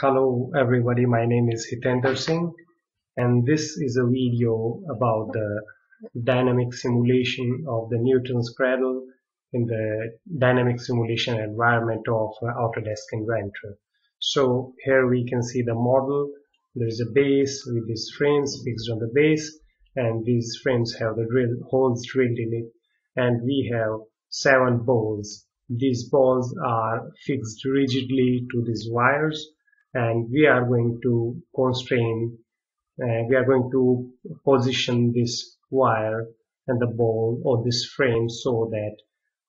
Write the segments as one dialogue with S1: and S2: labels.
S1: Hello everybody, my name is Hitender Singh and this is a video about the dynamic simulation of the Newton's cradle in the dynamic simulation environment of Autodesk Inventor. So here we can see the model, there is a base with these frames fixed on the base and these frames have the drill holes drilled in it and we have seven balls. These balls are fixed rigidly to these wires and we are going to constrain uh, we are going to position this wire and the ball or this frame so that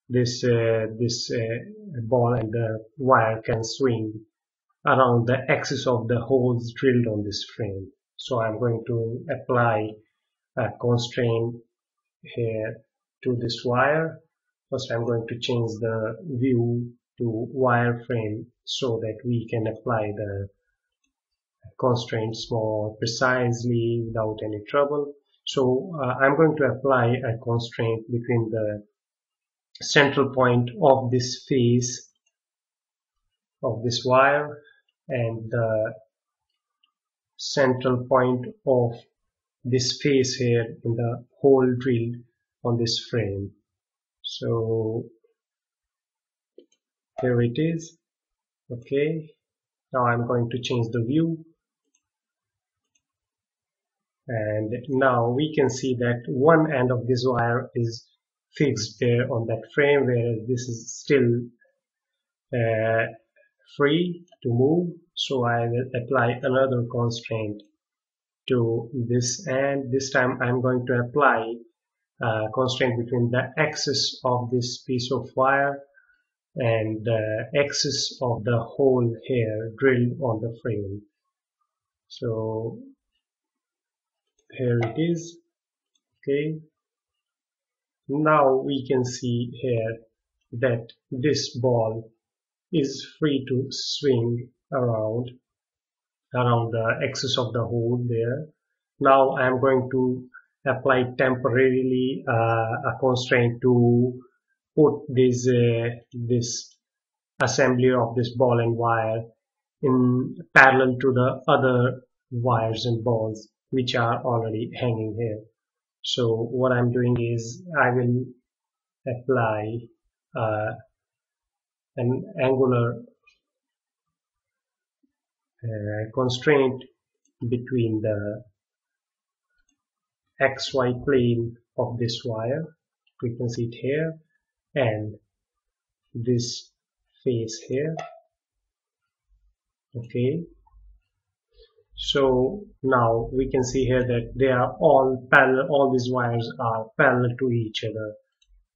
S1: this uh, this uh, ball and the wire can swing around the axis of the holes drilled on this frame. So I'm going to apply a constraint here to this wire. First I'm going to change the view to wireframe so that we can apply the constraints more precisely without any trouble. So uh, I'm going to apply a constraint between the central point of this face of this wire and the central point of this face here in the hole drilled on this frame. So here it is. Okay. Now I'm going to change the view. And now we can see that one end of this wire is fixed there on that frame whereas this is still uh, free to move. So I will apply another constraint to this and this time I'm going to apply a constraint between the axis of this piece of wire and the axis of the hole here drilled on the frame. So here it is. Okay. Now we can see here that this ball is free to swing around around the axis of the hole there. Now I am going to apply temporarily uh, a constraint to put this uh, this assembly of this ball and wire in parallel to the other wires and balls which are already hanging here. So what I'm doing is I will apply uh, an angular uh, constraint between the xy plane of this wire. We can see it here and this face here. Okay. So now we can see here that they are all parallel all these wires are parallel to each other.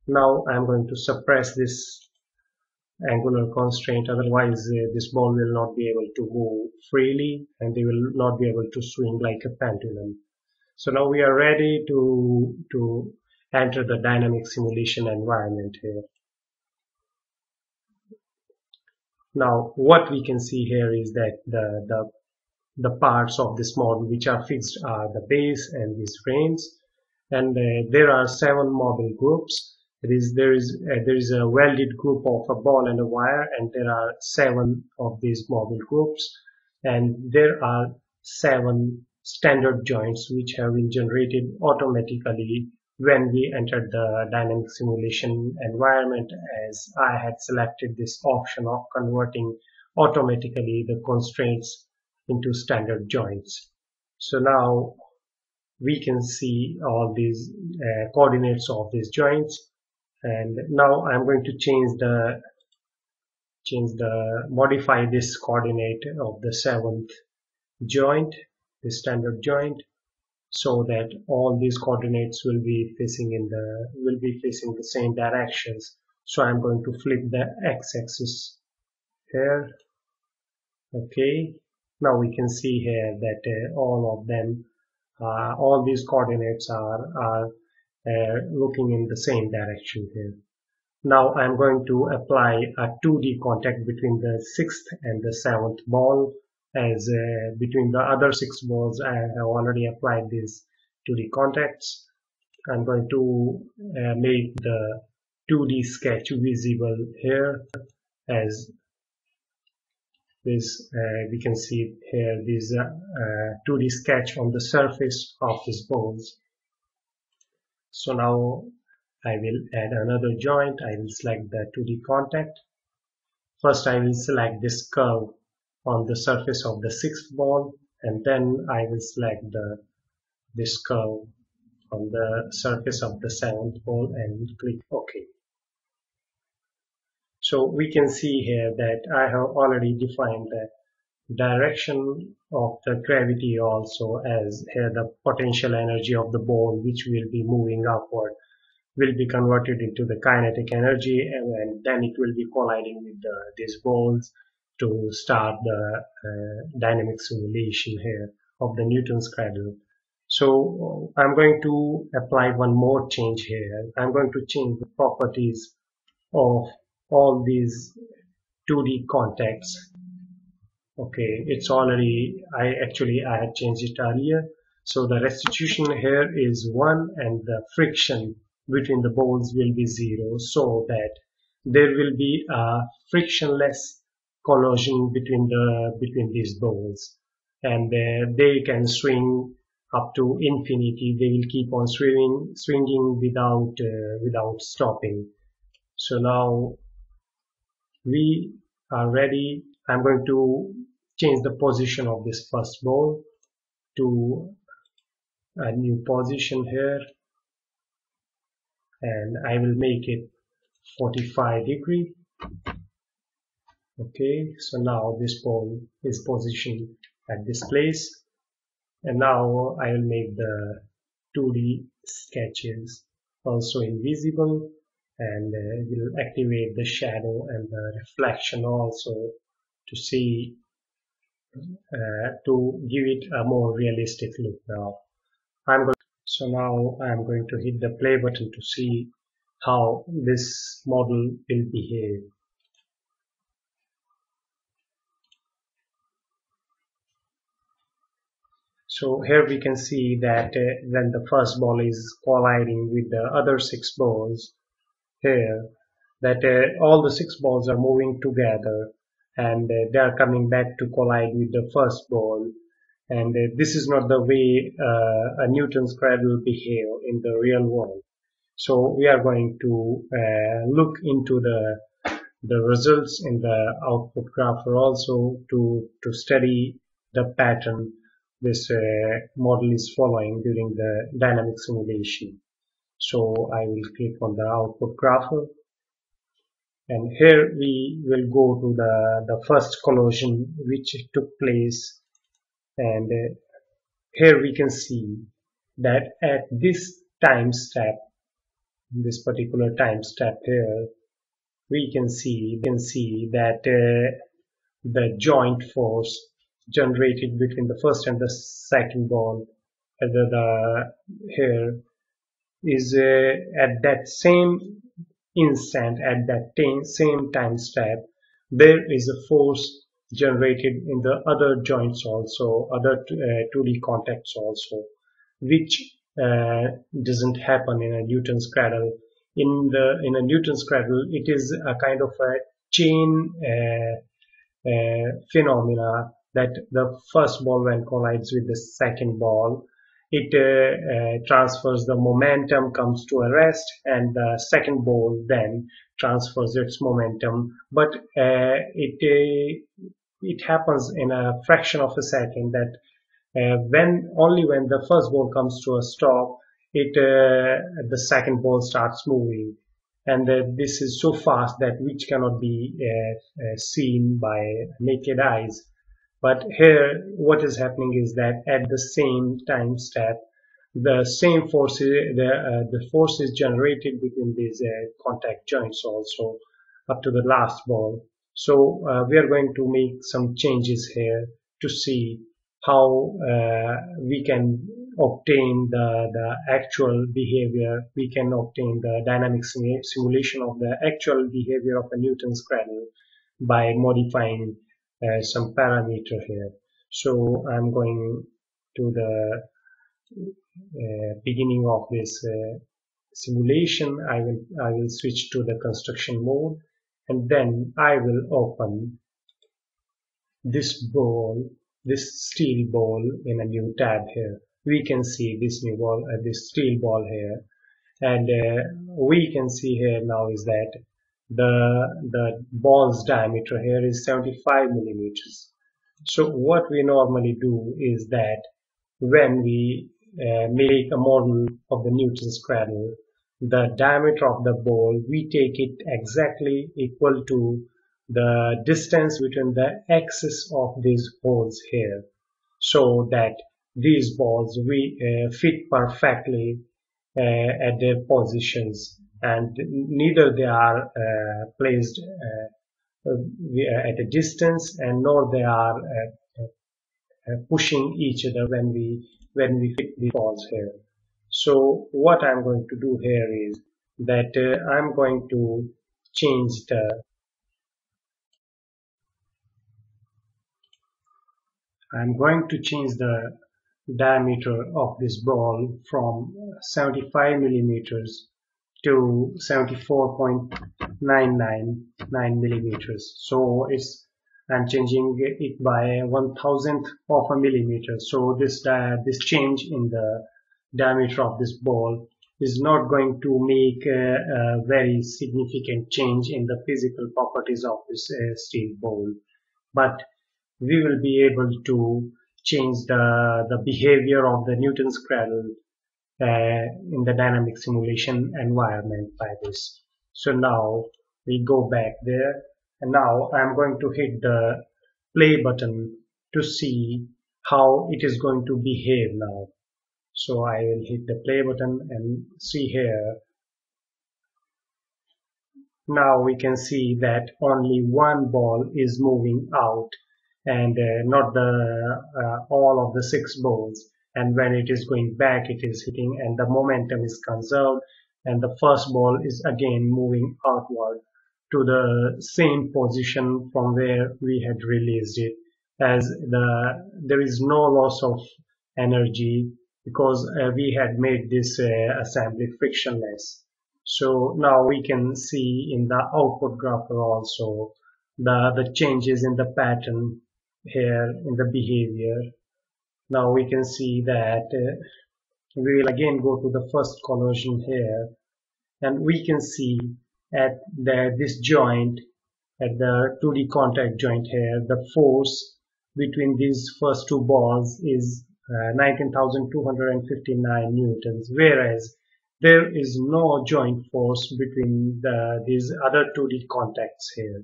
S1: Now I'm going to suppress this angular constraint otherwise uh, this ball will not be able to move freely and they will not be able to swing like a pendulum. So now we are ready to to enter the dynamic simulation environment here. Now what we can see here is that the, the, the parts of this model which are fixed are the base and these frames and uh, there are seven model groups. There is, there, is, uh, there is a welded group of a ball and a wire and there are seven of these model groups and there are seven standard joints which have been generated automatically when we entered the dynamic simulation environment as I had selected this option of converting automatically the constraints into standard joints. So now we can see all these uh, coordinates of these joints and now I'm going to change the change the modify this coordinate of the seventh joint the standard joint so that all these coordinates will be facing in the will be facing the same directions. So I'm going to flip the x-axis here. Okay. Now we can see here that uh, all of them uh, all these coordinates are, are uh, looking in the same direction here. Now I'm going to apply a 2D contact between the sixth and the seventh ball as uh, between the other six balls I have already applied these to the contacts. I'm going to uh, make the 2D sketch visible here as this uh, we can see here. This uh, 2d uh, sketch on the surface of these balls so now I will add another joint. I will select the 2d contact. First I will select this curve on the surface of the sixth ball and then I will select the this curve on the surface of the seventh ball and click OK. So we can see here that I have already defined the direction of the gravity also as here the potential energy of the ball which will be moving upward will be converted into the kinetic energy and, and then it will be colliding with the, these balls to start the uh, dynamic simulation here of the Newton's cradle. So I'm going to apply one more change here. I'm going to change the properties of all these 2D contacts. Okay, it's already, I actually, I had changed it earlier. So the restitution here is 1 and the friction between the balls will be 0 so that there will be a frictionless collision between the between these balls and uh, they can swing up to infinity. They will keep on swinging swinging without uh, without stopping. So now we are ready. I'm going to change the position of this first ball to a new position here. And I will make it 45 degree okay so now this ball is positioned at this place. And now I will make the 2D sketches also invisible. And uh, will activate the shadow and the reflection also to see uh, to give it a more realistic look now. I'm going so now I'm going to hit the play button to see how this model will behave So here we can see that uh, when the first ball is colliding with the other six balls here, that uh, all the six balls are moving together and uh, they are coming back to collide with the first ball. And uh, this is not the way uh, a Newton's cradle behave in the real world. So we are going to uh, look into the the results in the output grapher also to to study the pattern this uh, model is following during the dynamic simulation. So I will click on the output grapher and here we will go to the, the first collision which took place and uh, here we can see that at this time step this particular time step here we can see we can see that uh, the joint force generated between the first and the second ball the, the here is uh, at that same instant at that same time step there is a force generated in the other joints also other uh, 2d contacts also which uh, doesn't happen in a Newton's cradle in the in a Newton's cradle it is a kind of a chain uh, uh phenomena that the first ball when collides with the second ball it uh, uh, transfers the momentum comes to a rest and the second ball then transfers its momentum. But uh, it uh, it happens in a fraction of a second that uh, when only when the first ball comes to a stop it uh, the second ball starts moving. And this is so fast that which cannot be seen by naked eyes but here, what is happening is that at the same time step, the same force, the, uh, the force is generated between these uh, contact joints also up to the last ball. So uh, we are going to make some changes here to see how uh, we can obtain the, the actual behavior, we can obtain the dynamic simulation of the actual behavior of a Newton's cradle by modifying uh, some parameter here so I'm going to the uh, beginning of this uh, simulation I will I will switch to the construction mode and then I will open this ball, this steel ball in a new tab here. We can see this new ball, uh, this steel ball here. And uh, we can see here now is that the, the ball's diameter here is 75 millimeters. So what we normally do is that when we uh, make a model of the Newton's cradle, the diameter of the ball, we take it exactly equal to the distance between the axis of these holes here so that these balls we uh, fit perfectly uh, at their positions and neither they are uh, placed uh, uh, at a distance and nor they are uh, pushing each other when we when we fit the balls here. So what I'm going to do here is that I'm going to change the I'm going to change the diameter of this ball from 75 millimeters to 74.999 millimeters. So it's I'm changing it by one thousandth of a millimeter. So this uh, this change in the diameter of this ball is not going to make a, a very significant change in the physical properties of this uh, steel ball, but we will be able to change the, the behavior of the Newton's cradle in the dynamic simulation environment by this. So now we go back there and now I'm going to hit the play button to see how it is going to behave now. So I will hit the play button and see here. Now we can see that only one ball is moving out and uh, not the uh, all of the six balls and when it is going back it is hitting and the momentum is conserved. And the first ball is again moving outward to the same position from where we had released it. As the there is no loss of energy because uh, we had made this uh, assembly frictionless. So now we can see in the output grapher also the the changes in the pattern here in the behavior now we can see that uh, we will again go to the first collision here. And we can see at the, this joint at the 2D contact joint here the force between these first two balls is uh, 19,259 newtons. Whereas there is no joint force between the, these other 2D contacts here.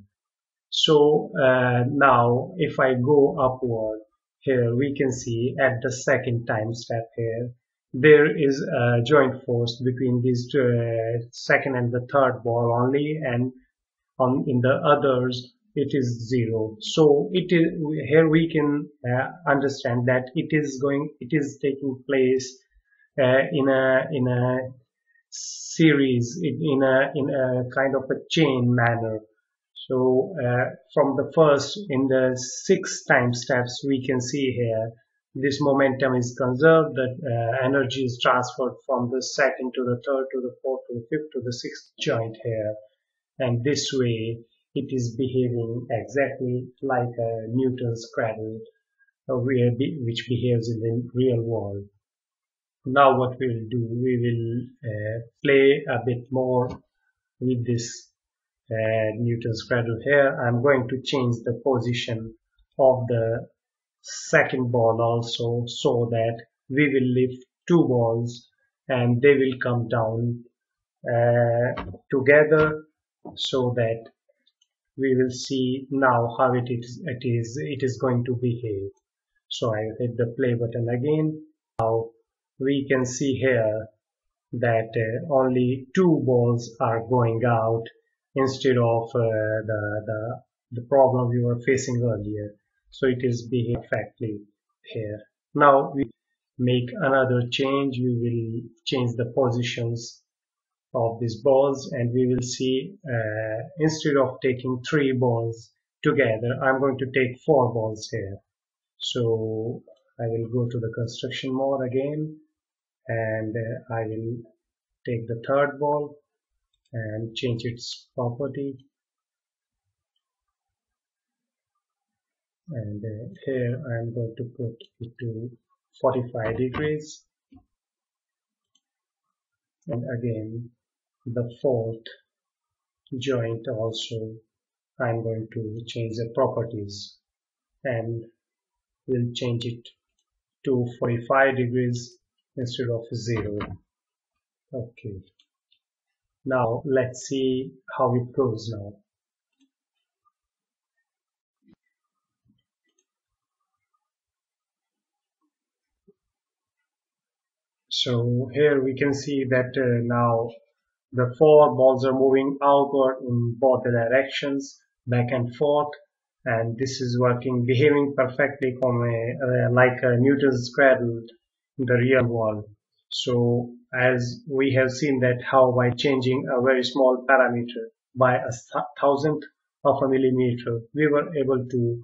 S1: So uh, now if I go upward here we can see at the second time step here there is a joint force between these two, uh, second and the third ball only and on in the others it is zero. So it is here we can uh, understand that it is going it is taking place uh, in a in a series in a in a kind of a chain manner so uh, from the first in the six time steps we can see here this momentum is conserved, that uh, energy is transferred from the second to the third to the fourth to the fifth to the sixth joint here. And this way it is behaving exactly like a Newton's cradle uh, which behaves in the real world. Now what we'll do, we will uh, play a bit more with this Newton's cradle here. I'm going to change the position of the second ball also so that we will lift two balls and they will come down uh, together so that we will see now how it is it is it is going to behave so I hit the play button again now we can see here that uh, only two balls are going out instead of uh, the, the, the problem we were facing earlier. So it is behaving perfectly here. Now we make another change. We will change the positions of these balls and we will see uh, instead of taking three balls together, I'm going to take four balls here. So I will go to the construction mode again and uh, I will take the third ball and change its property. And uh, here I'm going to put it to 45 degrees. And again the fourth joint also I'm going to change the properties and we'll change it to 45 degrees instead of 0 okay now let's see how it goes now. So here we can see that uh, now the four balls are moving outward in both directions back and forth and this is working behaving perfectly a, uh, like a Newton's cradle in the real world so as we have seen that how by changing a very small parameter by a thousandth of a millimeter we were able to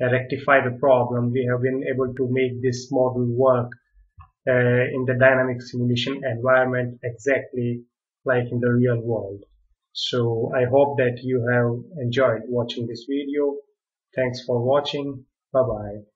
S1: rectify the problem. We have been able to make this model work uh, in the dynamic simulation environment exactly like in the real world. So I hope that you have enjoyed watching this video. Thanks for watching. Bye bye